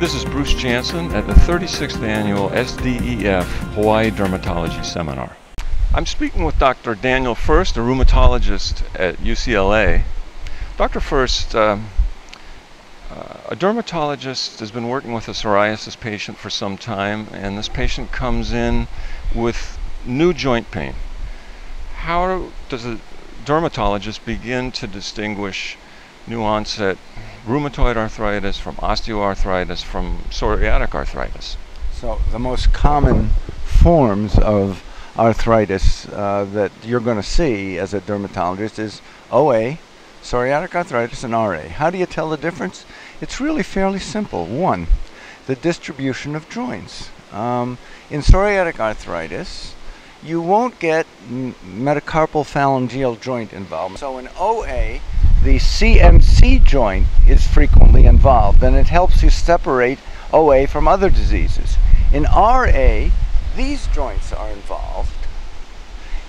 This is Bruce Jancin at the 36th annual SDEF Hawaii Dermatology Seminar. I'm speaking with Dr. Daniel Furst, a rheumatologist at UCLA. Dr. Furst, um, uh, a dermatologist has been working with a psoriasis patient for some time, and this patient comes in with new joint pain. How does a dermatologist begin to distinguish new onset rheumatoid arthritis from osteoarthritis from psoriatic arthritis? So the most common forms of arthritis uh, that you're going to see as a dermatologist is OA, psoriatic arthritis, and RA. How do you tell the difference? It's really fairly simple. One, the distribution of joints. Um, in psoriatic arthritis, you won't get metacarpal phalangeal joint involvement. So in OA, the CMC joint is frequently involved and it helps you separate OA from other diseases. In RA, these joints are involved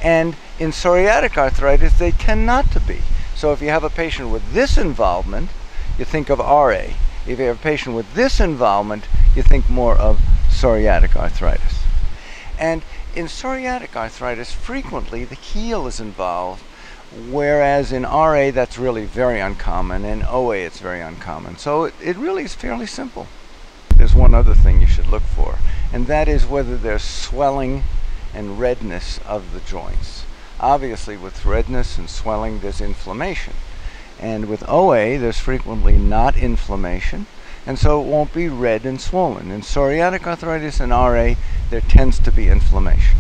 and in psoriatic arthritis they tend not to be. So if you have a patient with this involvement, you think of RA. If you have a patient with this involvement, you think more of psoriatic arthritis. And in psoriatic arthritis, frequently the heel is involved whereas in RA that's really very uncommon, in OA it's very uncommon. So it, it really is fairly simple. There's one other thing you should look for, and that is whether there's swelling and redness of the joints. Obviously with redness and swelling there's inflammation. And with OA there's frequently not inflammation, and so it won't be red and swollen. In psoriatic arthritis and RA there tends to be inflammation.